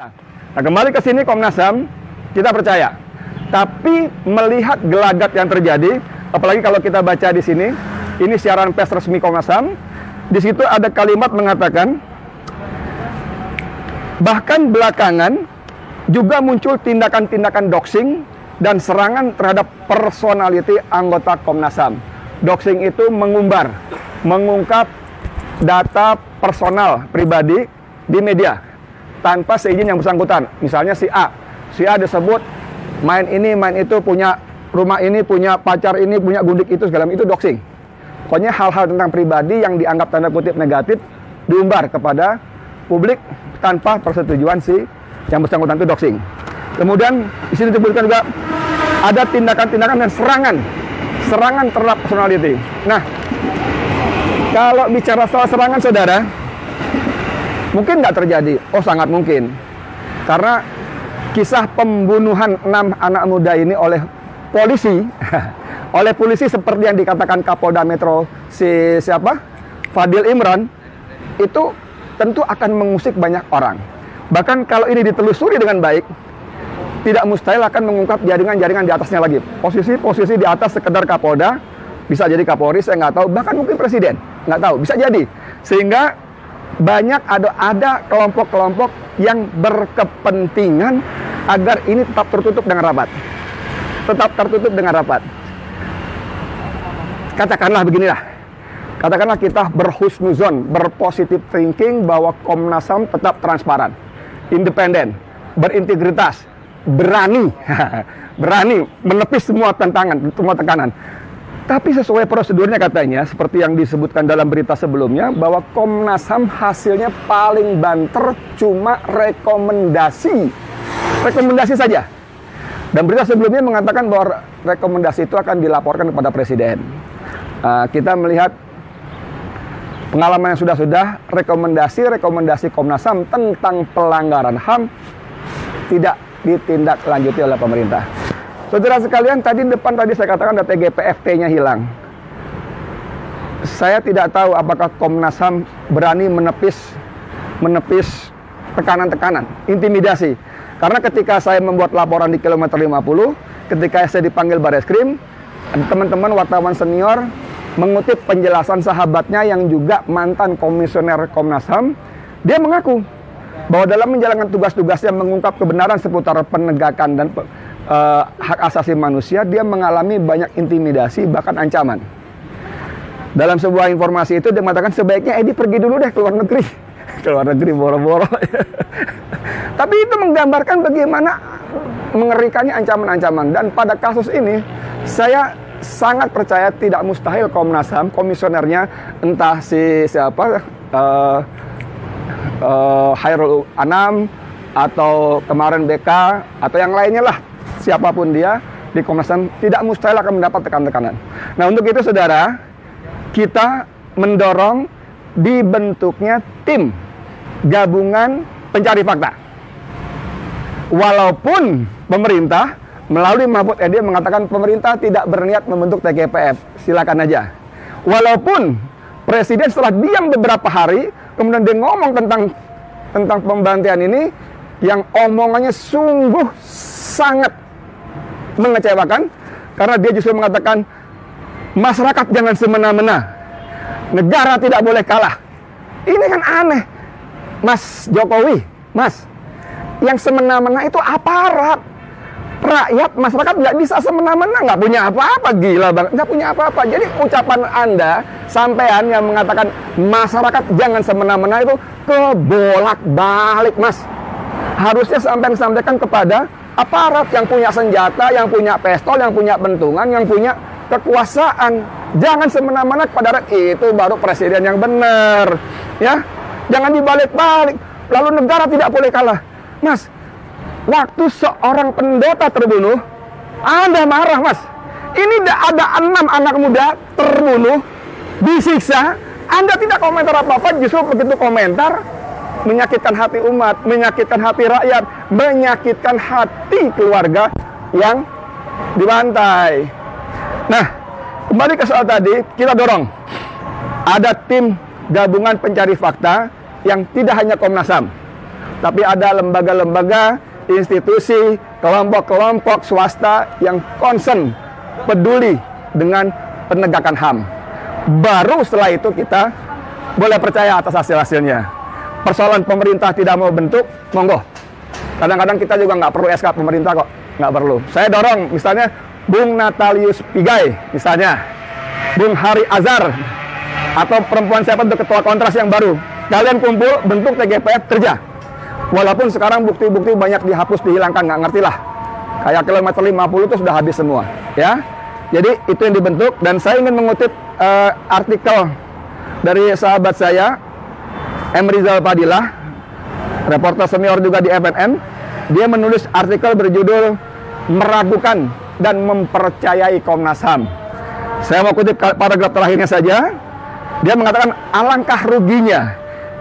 Nah, kembali ke sini Komnas HAM, kita percaya. Tapi melihat gelagat yang terjadi, apalagi kalau kita baca di sini, ini siaran pers resmi Komnas HAM, di situ ada kalimat mengatakan bahkan belakangan juga muncul tindakan-tindakan doxing dan serangan terhadap personality anggota Komnas HAM. Doxing itu mengumbar, mengungkap data personal pribadi di media tanpa seizin yang bersangkutan. Misalnya si A, si A disebut main ini, main itu, punya rumah ini, punya pacar ini, punya gundik itu segala itu doxing. Pokoknya hal-hal tentang pribadi yang dianggap tanda kutip negatif diumbar kepada publik tanpa persetujuan si yang bersangkutan itu doxing. Kemudian di sini disebutkan juga ada tindakan-tindakan dan serangan serangan terhadap personality. Nah, kalau bicara soal serangan saudara, mungkin nggak terjadi. Oh, sangat mungkin. Karena kisah pembunuhan enam anak muda ini oleh polisi, oleh polisi seperti yang dikatakan Kapolda Metro si siapa? Fadil Imran itu tentu akan mengusik banyak orang. Bahkan kalau ini ditelusuri dengan baik, tidak mustahil akan mengungkap jaringan-jaringan di atasnya lagi. Posisi-posisi di atas sekedar Kapolda, bisa jadi Kapolri, saya nggak tahu, bahkan mungkin Presiden, nggak tahu, bisa jadi. Sehingga banyak ada ada kelompok-kelompok yang berkepentingan agar ini tetap tertutup dengan rapat. Tetap tertutup dengan rapat. Katakanlah beginilah. Katakanlah kita berhusnuzon, berpositif thinking bahwa Komnas HAM tetap transparan, independen, berintegritas, berani, berani menepis semua tantangan, semua tekanan. Tapi sesuai prosedurnya katanya, seperti yang disebutkan dalam berita sebelumnya, bahwa Komnas HAM hasilnya paling banter cuma rekomendasi. Rekomendasi saja. Dan berita sebelumnya mengatakan bahwa rekomendasi itu akan dilaporkan kepada Presiden. Uh, kita melihat pengalaman yang sudah-sudah, rekomendasi-rekomendasi Komnas HAM tentang pelanggaran HAM tidak ditindaklanjuti oleh pemerintah. Saudara sekalian, tadi depan tadi saya katakan ada TGPFT-nya hilang. Saya tidak tahu apakah Komnas HAM berani menepis menepis tekanan-tekanan, intimidasi. Karena ketika saya membuat laporan di kilometer 50, ketika saya dipanggil Bareskrim, teman-teman wartawan senior mengutip penjelasan sahabatnya yang juga mantan komisioner Komnas HAM, dia mengaku bahwa dalam menjalankan tugas-tugasnya mengungkap kebenaran seputar penegakan dan uh, hak asasi manusia, dia mengalami banyak intimidasi bahkan ancaman. Dalam sebuah informasi itu dia mengatakan sebaiknya Edi pergi dulu deh ke luar negeri. ke luar negeri boro-boro. Tapi itu menggambarkan bagaimana mengerikannya ancaman-ancaman dan pada kasus ini saya sangat percaya tidak mustahil Komnas HAM komisionernya entah si siapa uh, uh, Hairul Anam atau kemarin BK atau yang lainnya lah siapa pun dia di Komnas HAM tidak mustahil akan mendapat tekan-tekanan. Nah untuk itu saudara kita mendorong dibentuknya tim gabungan pencari fakta. Walaupun pemerintah melalui Mahfud MD mengatakan pemerintah tidak berniat membentuk TGPF, silakan aja. Walaupun presiden setelah diam beberapa hari kemudian dia ngomong tentang tentang pembantian ini yang omongannya sungguh sangat mengecewakan karena dia justru mengatakan masyarakat jangan semena-mena. Negara tidak boleh kalah. Ini kan aneh. Mas Jokowi, Mas, yang semena-mena itu aparat. Rakyat, masyarakat nggak bisa semena-mena, nggak punya apa-apa, gila banget, nggak punya apa-apa. Jadi ucapan Anda, sampean yang mengatakan masyarakat jangan semena-mena itu kebolak-balik, Mas. Harusnya sampean sampaikan kepada aparat yang punya senjata, yang punya pistol, yang punya bentungan, yang punya kekuasaan. Jangan semena-mena kepada rakyat. Itu baru presiden yang benar. Ya, jangan dibalik-balik. Lalu negara tidak boleh kalah. Mas, waktu seorang pendeta terbunuh, Anda marah, Mas. Ini ada enam anak muda terbunuh, disiksa. Anda tidak komentar apa-apa, justru begitu komentar, menyakitkan hati umat, menyakitkan hati rakyat, menyakitkan hati keluarga yang dibantai. Nah, kembali ke soal tadi, kita dorong. Ada tim gabungan pencari fakta yang tidak hanya Komnas HAM. tapi ada lembaga-lembaga, institusi, kelompok-kelompok swasta yang concern, peduli dengan penegakan HAM. Baru setelah itu kita boleh percaya atas hasil-hasilnya. Persoalan pemerintah tidak mau bentuk, monggo. Kadang-kadang kita juga nggak perlu SK pemerintah kok, nggak perlu. Saya dorong misalnya Bung Natalius Pigai, misalnya Bung Hari Azhar, atau perempuan siapa untuk ketua kontras yang baru. Kalian kumpul, bentuk TGPF, kerja. Walaupun sekarang bukti-bukti banyak dihapus, dihilangkan, nggak ngerti lah. Kayak kilometer 50 itu sudah habis semua. ya. Jadi itu yang dibentuk, dan saya ingin mengutip uh, artikel dari sahabat saya, M. Rizal Padilah, reporter senior juga di FNN. Dia menulis artikel berjudul Meragukan dan Mempercayai Komnas HAM. Saya mau kutip paragraf terakhirnya saja. Dia mengatakan alangkah ruginya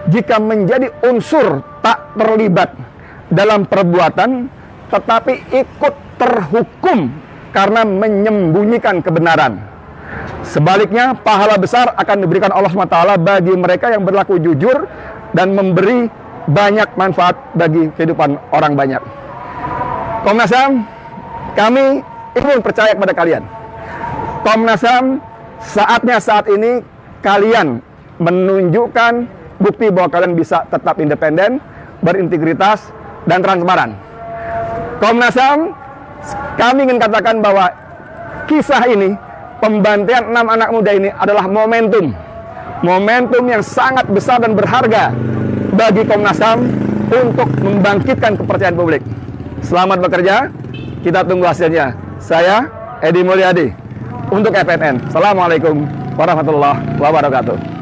jika menjadi unsur tak terlibat dalam perbuatan tetapi ikut terhukum karena menyembunyikan kebenaran. Sebaliknya, pahala besar akan diberikan Allah SWT bagi mereka yang berlaku jujur dan memberi banyak manfaat bagi kehidupan orang banyak. Komnas HAM, kami ingin percaya kepada kalian. Komnas HAM, saatnya saat ini kalian menunjukkan bukti bahwa kalian bisa tetap independen, berintegritas, dan transparan. Komnas HAM, kami ingin katakan bahwa kisah ini, pembantaian enam anak muda ini adalah momentum. Momentum yang sangat besar dan berharga bagi Komnas HAM untuk membangkitkan kepercayaan publik. Selamat bekerja, kita tunggu hasilnya. Saya Edi Mulyadi untuk FNN. Assalamualaikum warahmatullahi wabarakatuh.